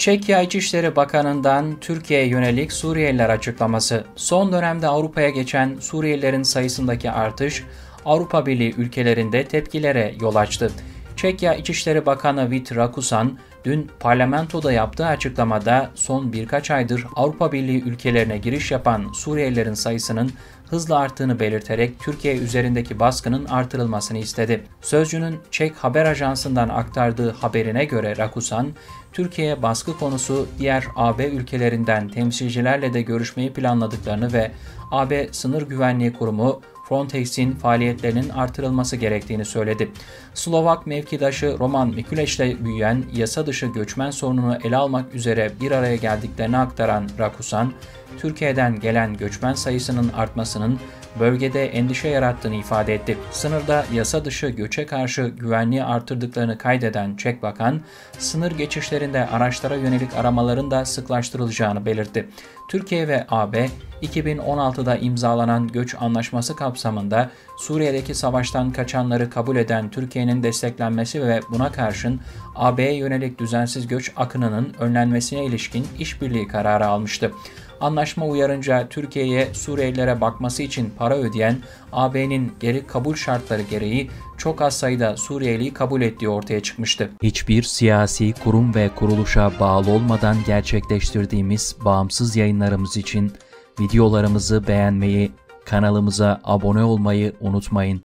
Çekya İçişleri Bakanı'ndan Türkiye'ye yönelik Suriyeliler açıklaması. Son dönemde Avrupa'ya geçen Suriyelilerin sayısındaki artış Avrupa Birliği ülkelerinde tepkilere yol açtı. Çekya İçişleri Bakanı Vit Rakusan dün parlamentoda yaptığı açıklamada son birkaç aydır Avrupa Birliği ülkelerine giriş yapan Suriyelilerin sayısının hızla arttığını belirterek Türkiye üzerindeki baskının artırılmasını istedi. Sözcünün Çek haber ajansından aktardığı haberine göre Rakusan, Türkiye'ye baskı konusu diğer AB ülkelerinden temsilcilerle de görüşmeyi planladıklarını ve AB Sınır Güvenliği Kurumu Frontex'in faaliyetlerinin artırılması gerektiğini söyledi. Slovak mevkidaşı Roman Mikuleş'le büyüyen yasa dışı göçmen sorununu ele almak üzere bir araya geldiklerini aktaran Rakusan, Türkiye'den gelen göçmen sayısının artmasının bölgede endişe yarattığını ifade etti. Sınırda yasa dışı göçe karşı güvenliği artırdıklarını kaydeden Çek Bakan, sınır geçişlerinde araçlara yönelik aramaların da sıklaştırılacağını belirtti. Türkiye ve AB, 2016'da imzalanan göç anlaşması kapsamında Suriye'deki savaştan kaçanları kabul eden Türkiye'nin desteklenmesi ve buna karşın AB'ye yönelik düzensiz göç akınının önlenmesine ilişkin işbirliği kararı almıştı. Anlaşma uyarınca Türkiye'ye Suriyelilere bakması için para ödeyen AB'nin geri kabul şartları gereği çok az sayıda Suriyeliyi kabul ettiği ortaya çıkmıştı. Hiçbir siyasi kurum ve kuruluşa bağlı olmadan gerçekleştirdiğimiz bağımsız yayınlarımız için videolarımızı beğenmeyi, kanalımıza abone olmayı unutmayın.